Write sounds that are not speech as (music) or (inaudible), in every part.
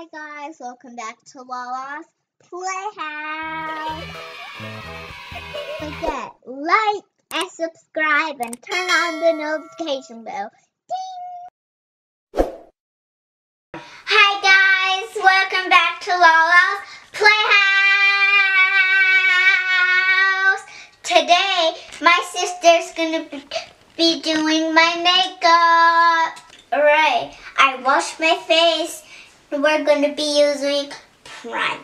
Hi guys, welcome back to Lala's Playhouse. Forget, like and subscribe and turn on the notification bell. Ding! Hi guys, welcome back to Lala's Playhouse. Today, my sister's gonna be, doing my makeup. Alright, I washed my face we're going to be using prime.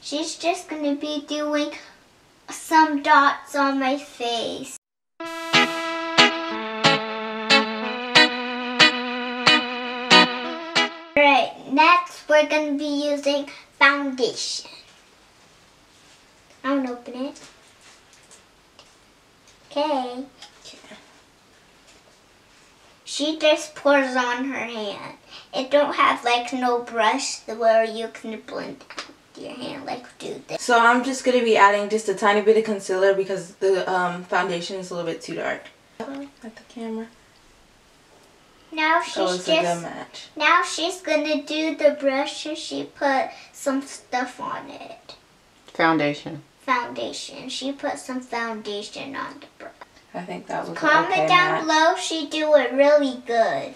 She's just going to be doing some dots on my face. Alright, next we're going to be using foundation. I'm going to open it. Okay. She just pours on her hand. It don't have like no brush the where you can blend your hand like do this. So I'm just going to be adding just a tiny bit of concealer because the um, foundation is a little bit too dark. At the camera. Now she's oh, just, a good match. Now she's gonna do the brush and she put some stuff on it. Foundation. Foundation. She put some foundation on the brush. I think that was Comment okay down match. below she do it really good.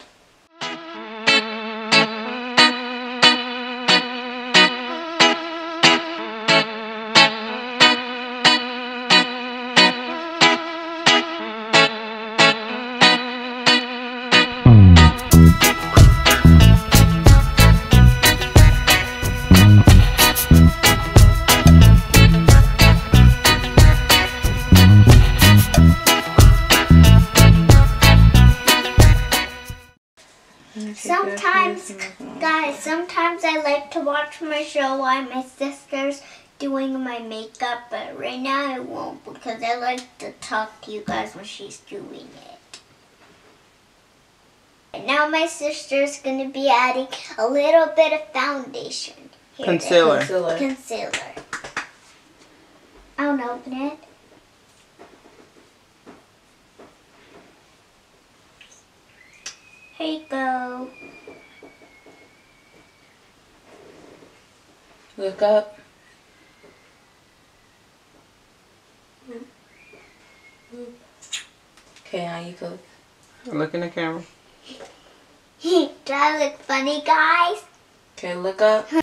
Sometimes, guys, sometimes I like to watch my show while my sister's doing my makeup, but right now I won't because I like to talk to you guys when she's doing it. And now my sister's going to be adding a little bit of foundation. Here. Concealer. Concealer. Concealer. I want to open it. Here you go. Look up. Okay, now you go. Look in the camera. (laughs) Do I look funny, guys? Okay, look up. (laughs)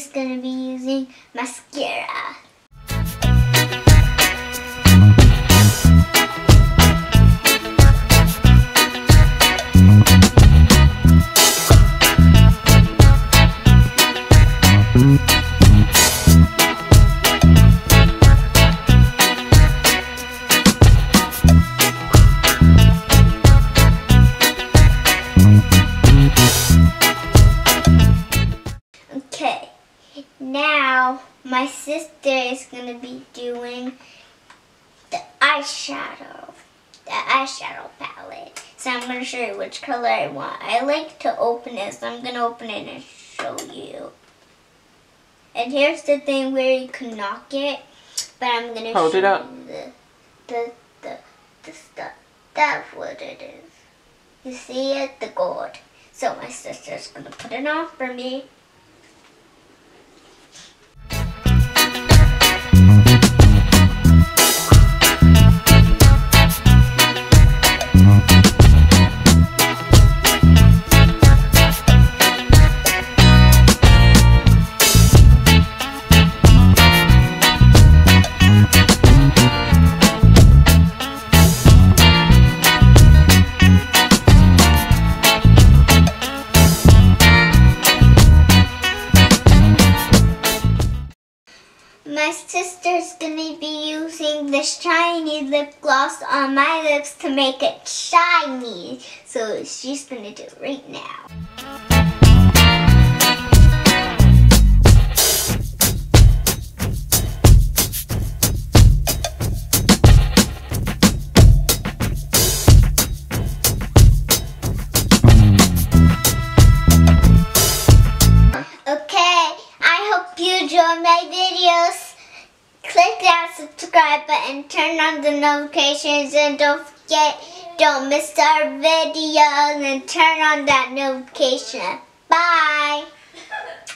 next she's gonna be using mascara. My sister is gonna be doing the eyeshadow, the eyeshadow palette. So I'm gonna show you which color I want. I like to open it, so I'm gonna open it and show you. And here's the thing where you can knock it, but I'm gonna Hold show it up. you the the the the stuff. That's what it is. You see it, the gold. So my sister's gonna put it on for me. Sister's gonna be using the shiny lip gloss on my lips to make it shiny. So she's gonna do it right now. Okay, I hope you enjoy my videos. Click that subscribe button, turn on the notifications, and don't forget, don't miss our videos, and turn on that notification. Bye! (laughs)